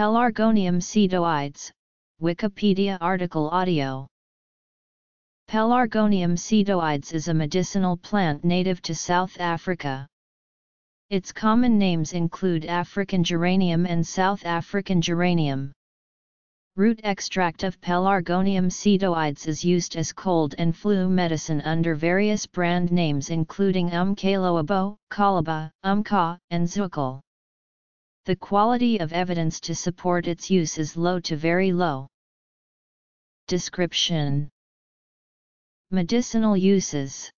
Pelargonium sidoides, Wikipedia article audio. Pelargonium sidoides is a medicinal plant native to South Africa. Its common names include African geranium and South African geranium. Root extract of Pelargonium sidoides is used as cold and flu medicine under various brand names including Umckaloabo, Kaloba, Umcka, and Zucol. The quality of evidence to support its use is low to very low. Description Medicinal uses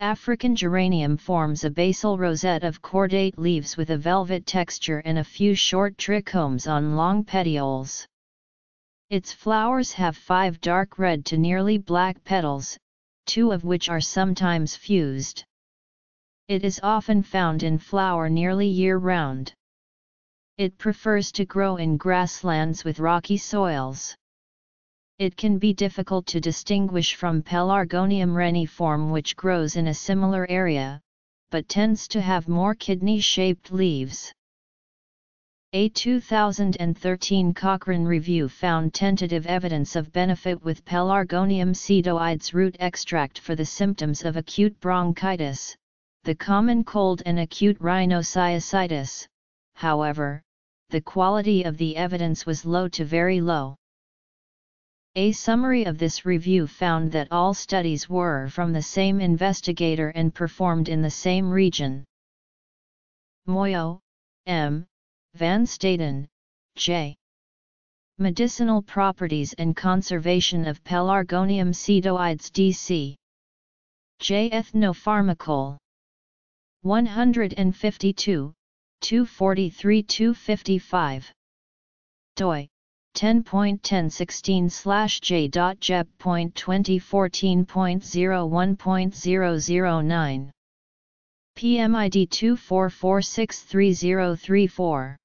African geranium forms a basal rosette of cordate leaves with a velvet texture and a few short trichomes on long petioles. Its flowers have five dark red to nearly black petals, two of which are sometimes fused. It is often found in flower nearly year-round. It prefers to grow in grasslands with rocky soils. It can be difficult to distinguish from Pelargonium reniform which grows in a similar area, but tends to have more kidney-shaped leaves. A 2013 Cochrane review found tentative evidence of benefit with Pelargonium sidoides root extract for the symptoms of acute bronchitis, the common cold and acute rhinosinusitis, however, the quality of the evidence was low to very low. A summary of this review found that all studies were from the same investigator and performed in the same region. Moyo, M., Van Staden, J. Medicinal Properties and Conservation of Pelargonium sidoides DC. J. Ethnopharmacol. 152, 243-255. doi 10.1016/j.jeb.2014.01.009. PMID 244630034